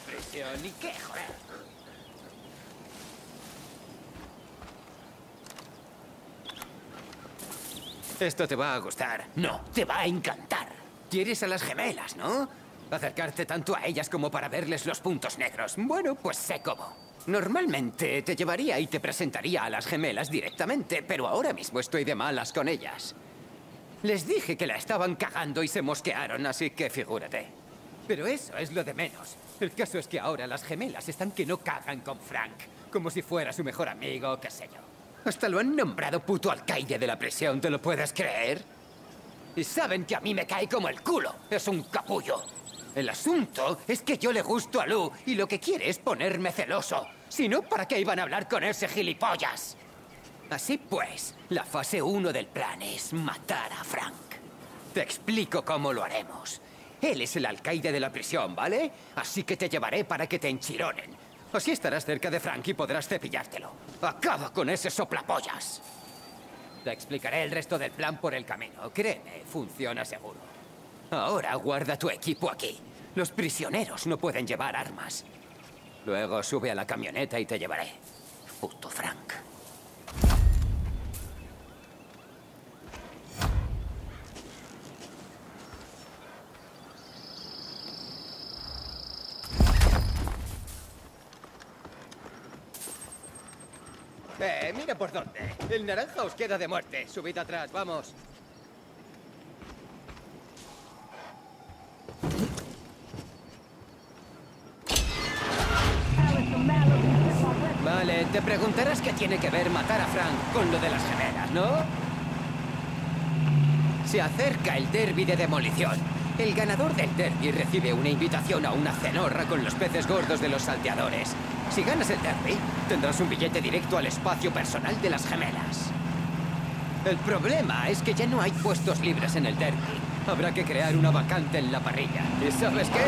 prisión. ¿Y qué, joder? Esto te va a gustar. No, te va a encantar. Quieres a las gemelas, ¿no? Acercarte tanto a ellas como para verles los puntos negros. Bueno, pues sé cómo. Normalmente te llevaría y te presentaría a las gemelas directamente, pero ahora mismo estoy de malas con ellas. Les dije que la estaban cagando y se mosquearon, así que figúrate. Pero eso es lo de menos. El caso es que ahora las gemelas están que no cagan con Frank, como si fuera su mejor amigo, qué sé yo. Hasta lo han nombrado puto alcaide de la prisión, ¿te lo puedes creer? Y saben que a mí me cae como el culo. Es un capullo. El asunto es que yo le gusto a Lu y lo que quiere es ponerme celoso. Si no, ¿para qué iban a hablar con ese gilipollas? Así pues, la fase 1 del plan es matar a Frank. Te explico cómo lo haremos. Él es el alcaide de la prisión, ¿vale? Así que te llevaré para que te enchironen. Así estarás cerca de Frank y podrás cepillártelo. Acaba con ese soplapollas. Te explicaré el resto del plan por el camino. Créeme, funciona seguro. Ahora guarda tu equipo aquí. Los prisioneros no pueden llevar armas. Luego sube a la camioneta y te llevaré. Puto Frank. Eh, mira por dónde. El naranja os queda de muerte. Subid atrás, vamos. Vale, te preguntarás qué tiene que ver matar a Frank con lo de las gemelas, ¿no? Se acerca el derby de demolición. El ganador del derby recibe una invitación a una cenorra con los peces gordos de los salteadores. Si ganas el derby, tendrás un billete directo al espacio personal de las gemelas. El problema es que ya no hay puestos libres en el derby. Habrá que crear una vacante en la parrilla. ¿Y sabes qué?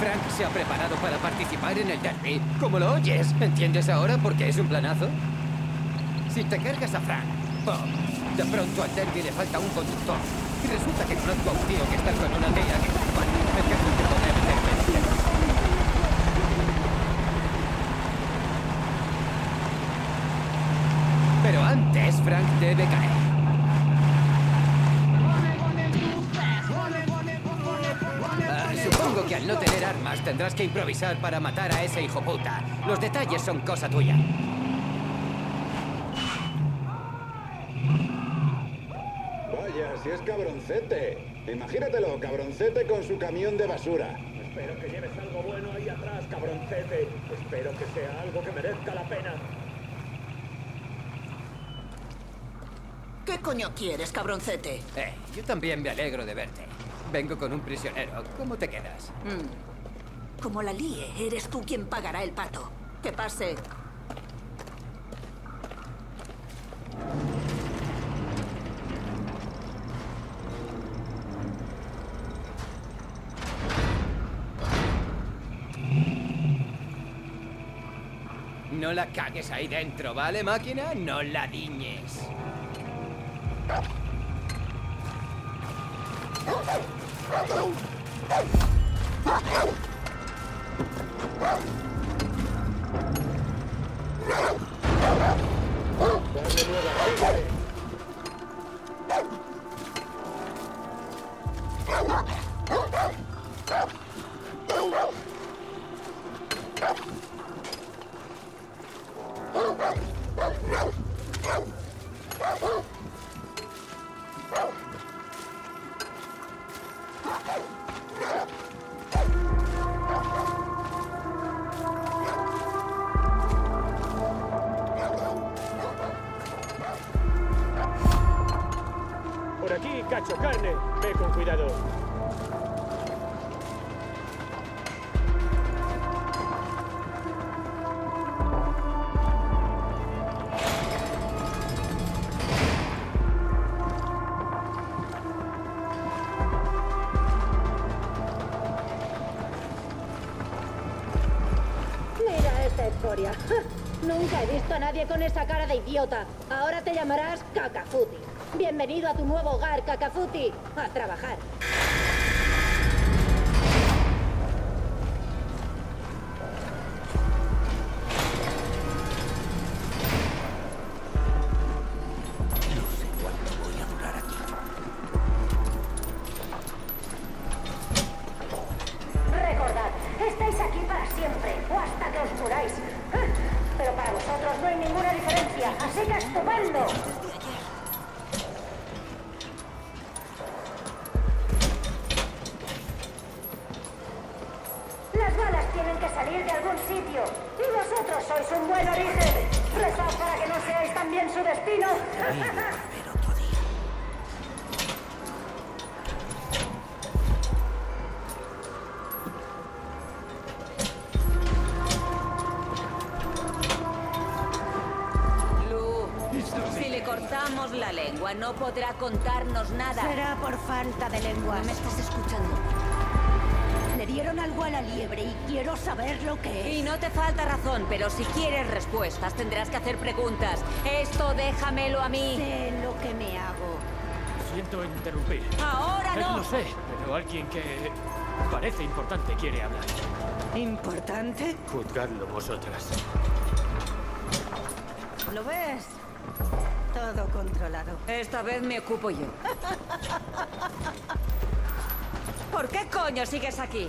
Frank se ha preparado para participar en el derby. Como lo oyes, ¿entiendes ahora por qué es un planazo? Si te cargas a Frank, ¡pum! de pronto al derby le falta un conductor. Y resulta que conozco a un tío que está con una tía que bueno, el que es de poder derby. Pero antes Frank debe caer. Ah, supongo que al no tener armas tendrás que improvisar para matar a ese hijo puta. Los detalles son cosa tuya. Vaya, si es cabroncete. Imagínatelo, cabroncete con su camión de basura. Espero que lleves algo bueno ahí atrás, cabroncete. Espero que sea algo que merezca la pena. ¿Qué coño quieres, cabroncete? Eh, yo también me alegro de verte. Vengo con un prisionero. ¿Cómo te quedas? Mm. Como la líe, eres tú quien pagará el pato. Que pase. No la cagues ahí dentro, ¿vale, máquina? No la diñes. Oh! Con esa cara de idiota. Ahora te llamarás Cacafuti. Bienvenido a tu nuevo hogar, Cacafuti. A trabajar. No te falta razón, pero si quieres respuestas tendrás que hacer preguntas. Esto déjamelo a mí. Sé lo que me hago. Siento interrumpir. Ahora Eh, no. Lo sé, pero alguien que parece importante quiere hablar. ¿Importante? Juzgadlo vosotras. ¿Lo ves? Todo controlado. Esta vez me ocupo yo. ¿Por qué coño sigues aquí?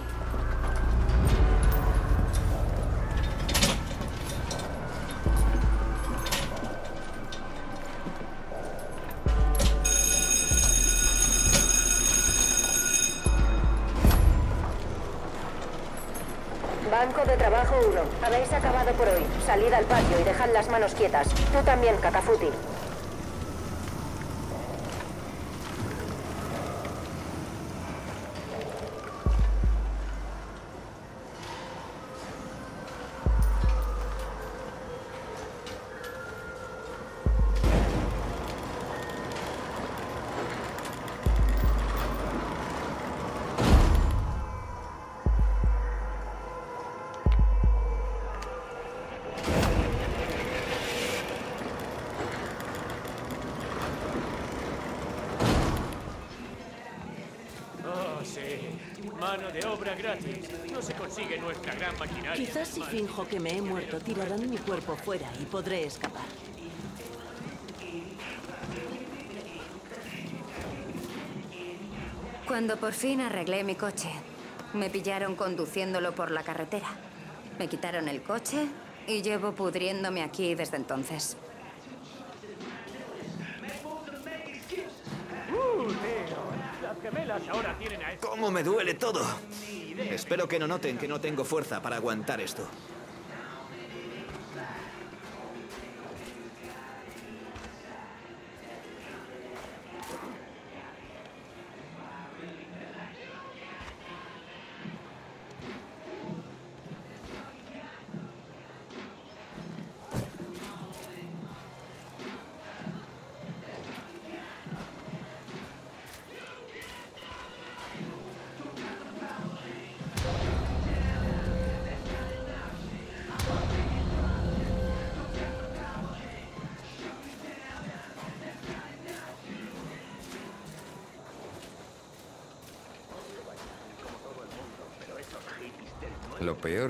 De trabajo 1. Habéis acabado por hoy. Salid al patio y dejad las manos quietas. Tú también, Kakafuti. Nuestra gran maquinaria. Quizás si finjo que me he muerto, tirarán mi cuerpo fuera y podré escapar. Cuando por fin arreglé mi coche, me pillaron conduciéndolo por la carretera. Me quitaron el coche y llevo pudriéndome aquí desde entonces. Uh, tío. Las gemelas ahora tienen a este. ¿Cómo me duele todo? Espero que no noten que no tengo fuerza para aguantar esto.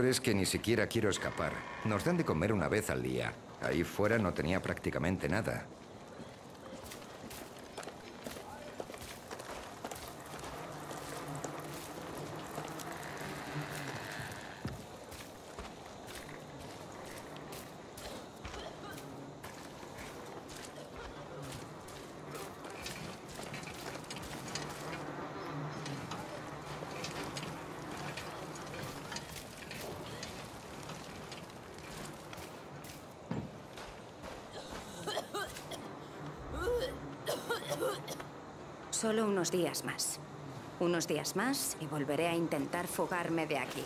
Es que ni siquiera quiero escapar. Nos dan de comer una vez al día. Ahí fuera no tenía prácticamente nada. Solo unos días más. Unos días más y volveré a intentar fugarme de aquí.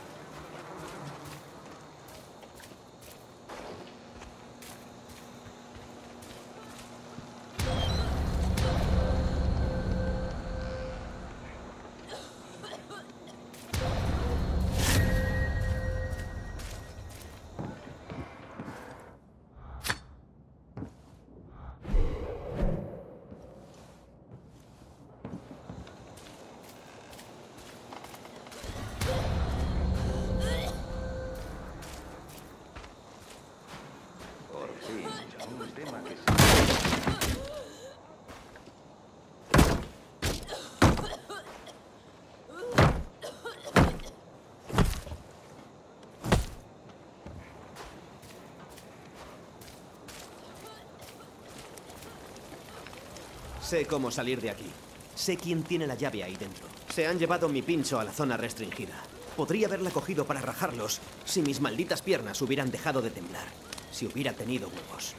Sé cómo salir de aquí. Sé quién tiene la llave ahí dentro. Se han llevado mi pincho a la zona restringida. Podría haberla cogido para rajarlos si mis malditas piernas hubieran dejado de temblar. Si hubiera tenido huevos.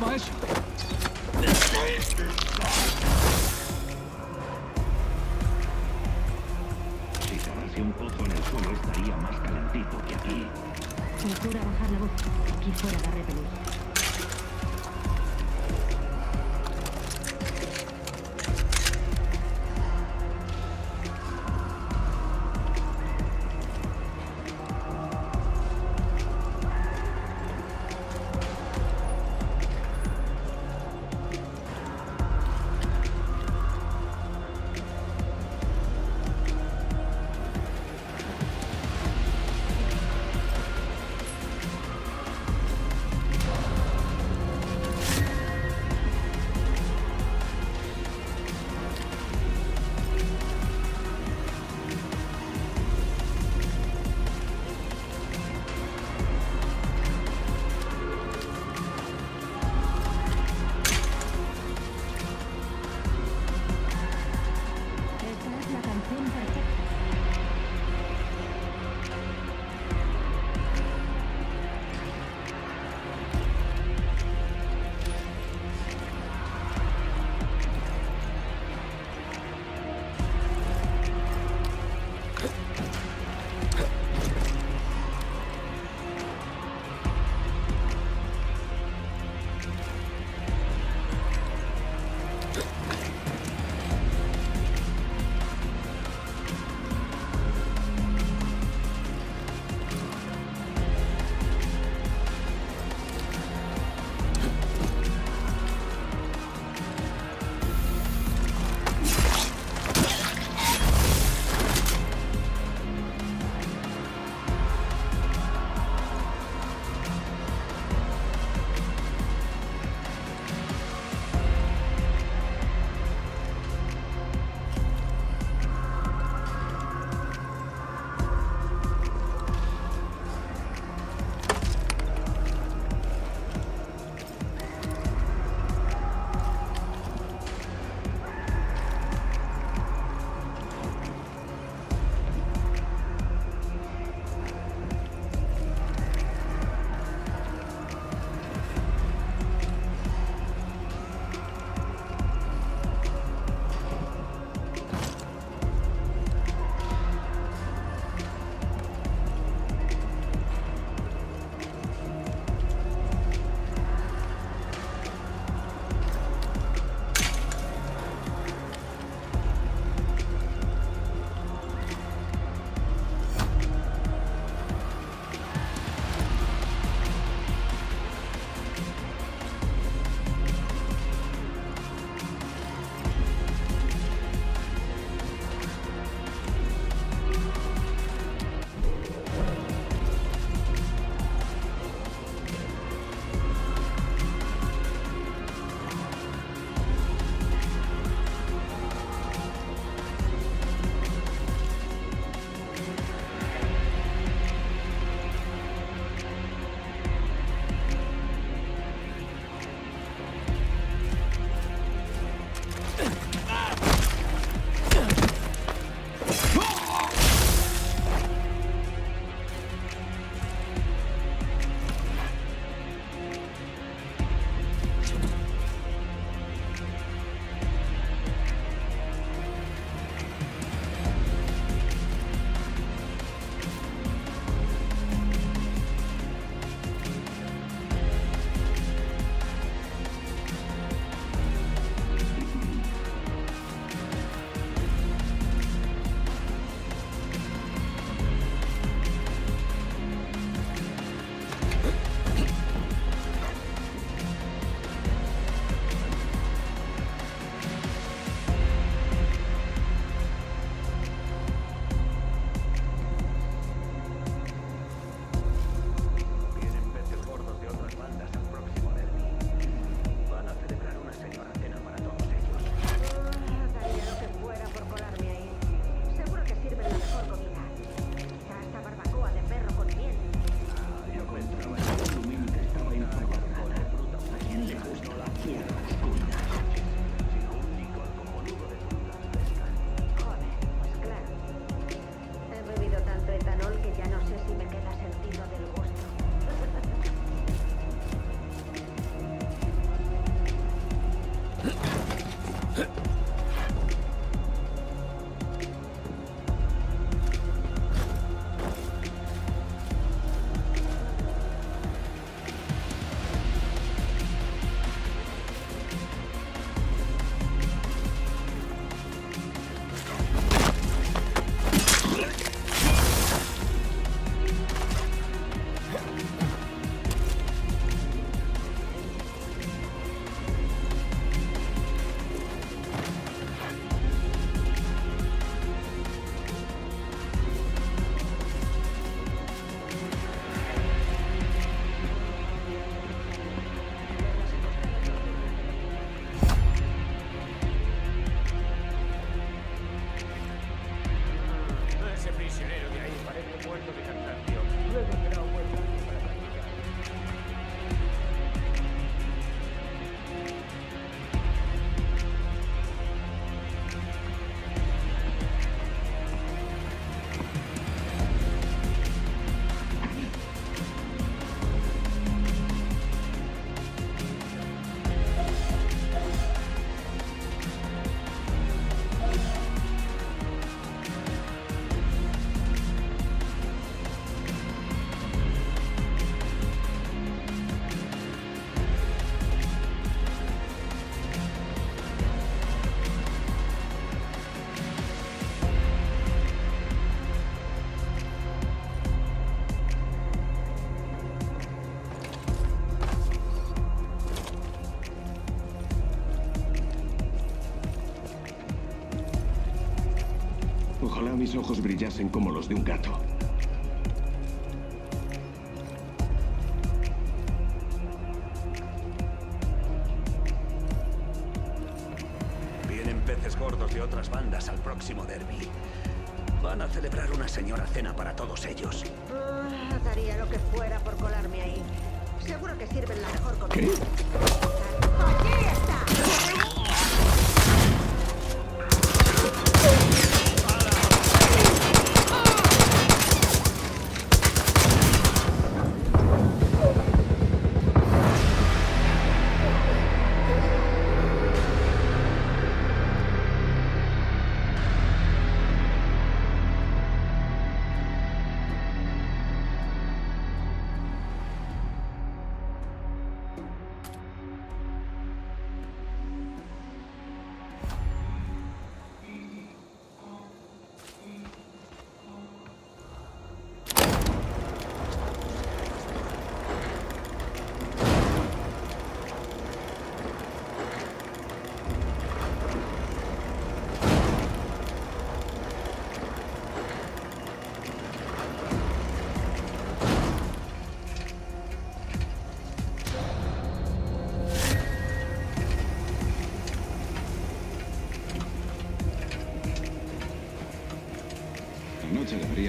Si cavase un pozo en el suelo estaría más calentito que aquí. Procura bajar la voz. Aquí fuera da repelús. Ojalá mis ojos brillasen como los de un gato.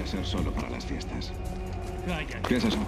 ser solo para las fiestas. ¿Qué es eso?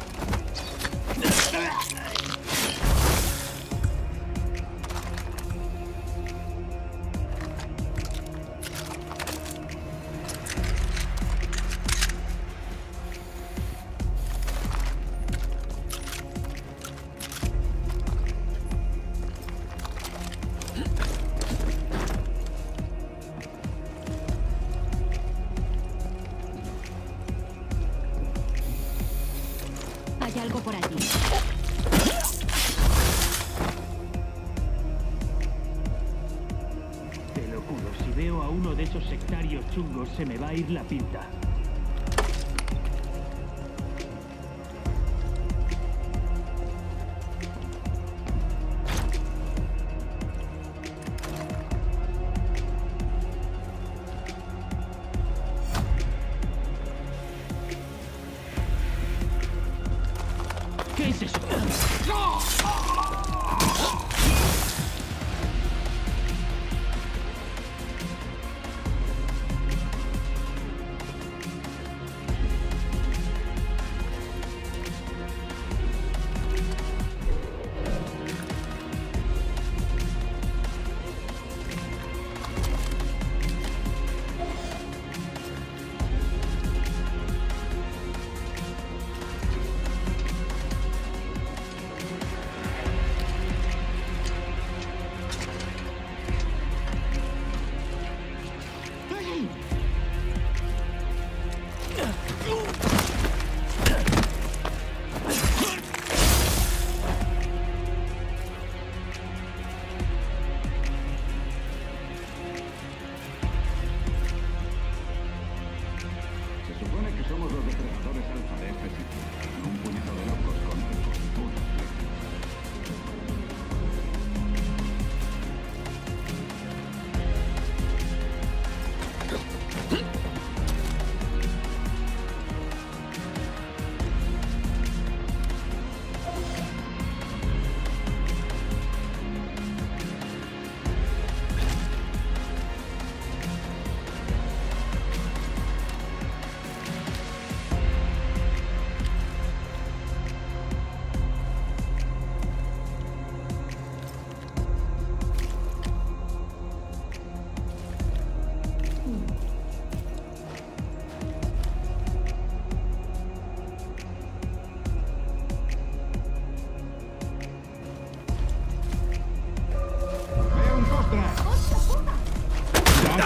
se me va a ir la pinta. ¿Qué es eso?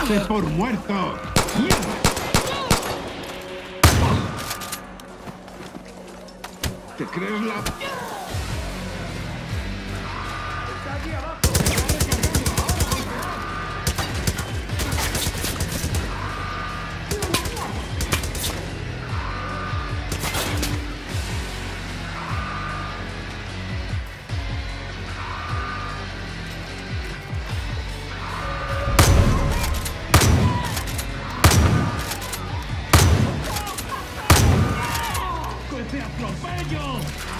Por muerto. te atropello!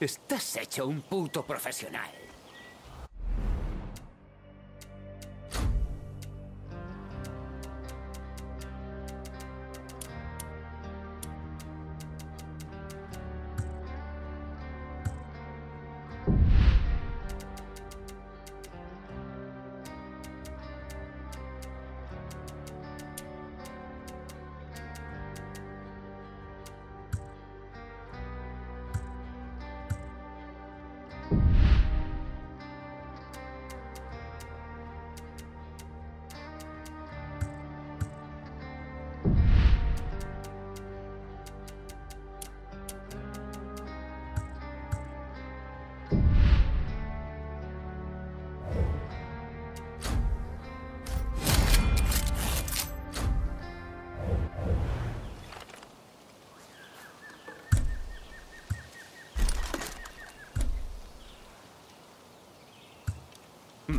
Estás hecho un puto profesional.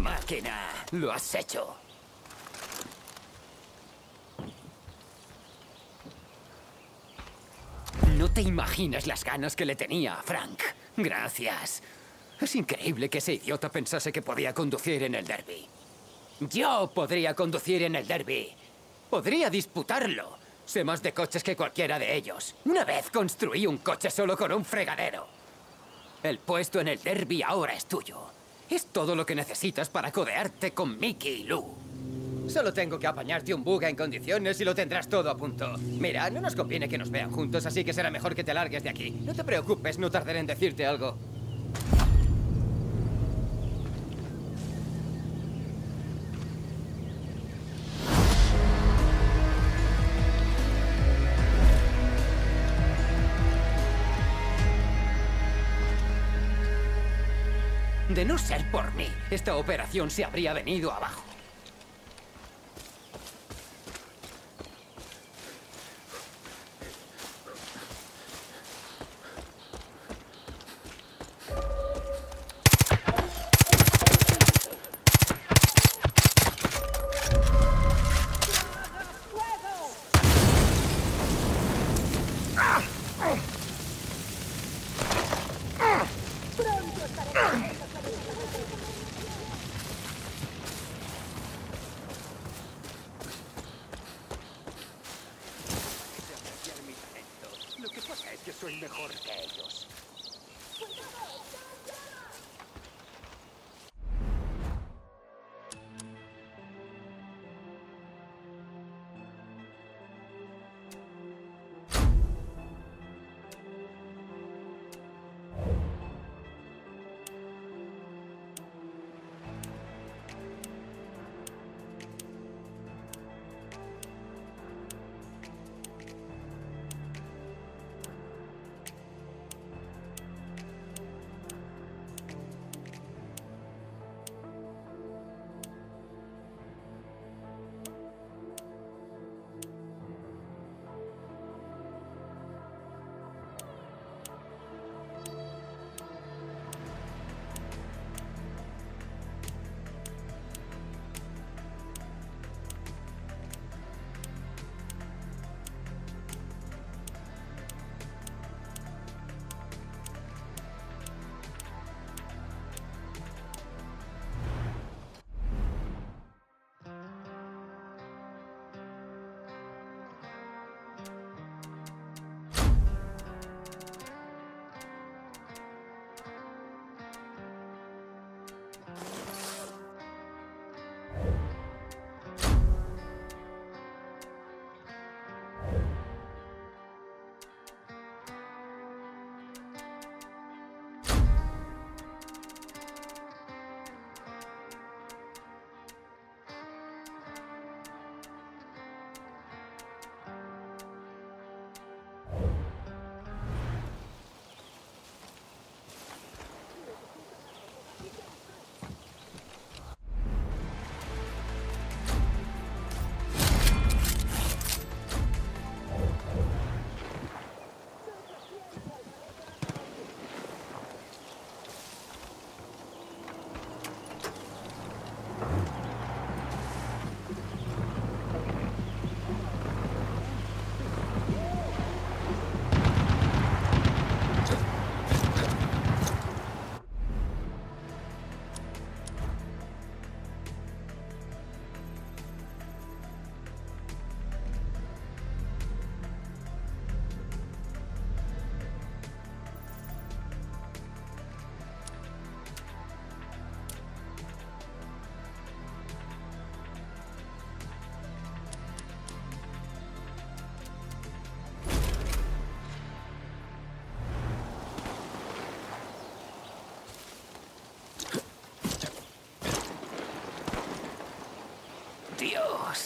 Máquina, lo has hecho. No te imaginas las ganas que le tenía Frank. Gracias. Es increíble que ese idiota pensase que podía conducir en el derby. Yo podría conducir en el derby. Podría disputarlo. Sé más de coches que cualquiera de ellos. Una vez construí un coche solo con un fregadero. El puesto en el derby ahora es tuyo. Es todo lo que necesitas para codearte con Mickey y Lou. Solo tengo que apañarte un bug en condiciones y lo tendrás todo a punto. Mira, no nos conviene que nos vean juntos, así que será mejor que te largues de aquí. No te preocupes, no tardaré en decirte algo. De no ser por mí, esta operación se habría venido abajo.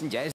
Ya es